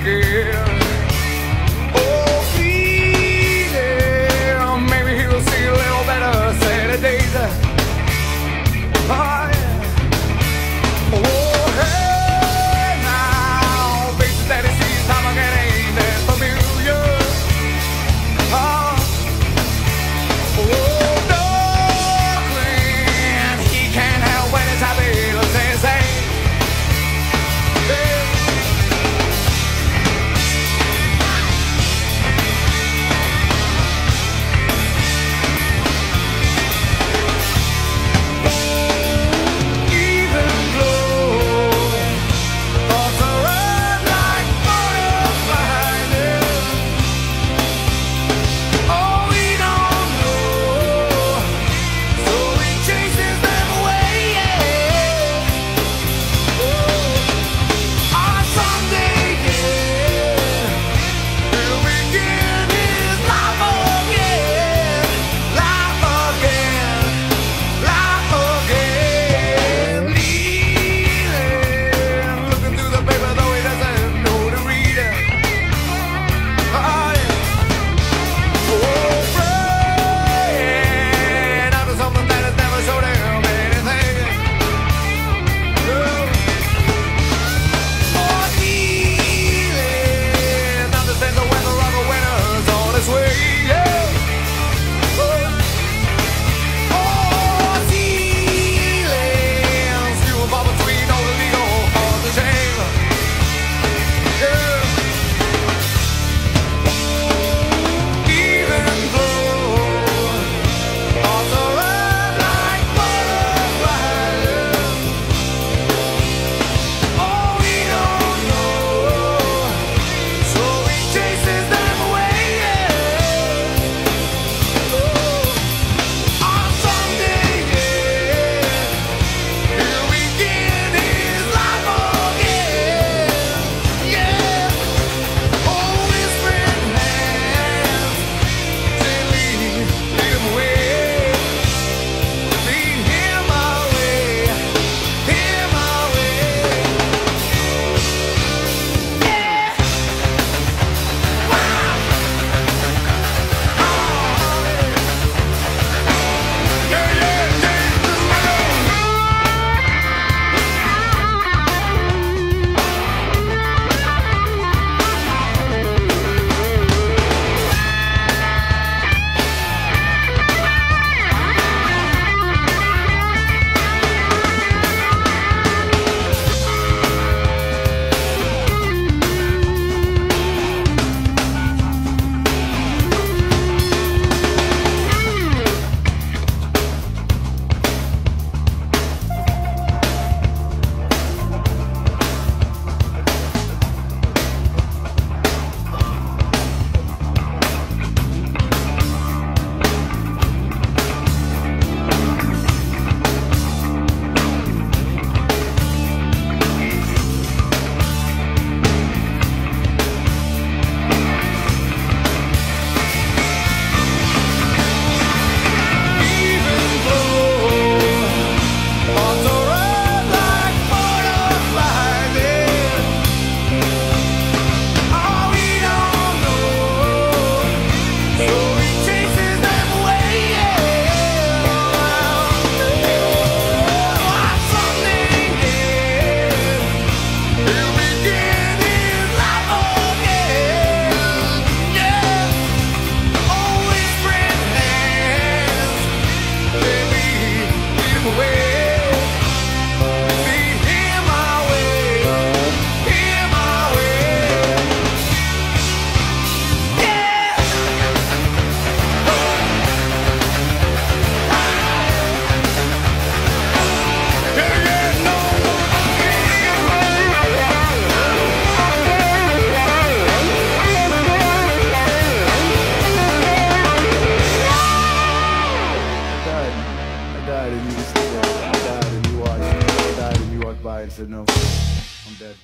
again. died and you just stood there. I died and you watched. I died and you walked by and said, no, I'm dead.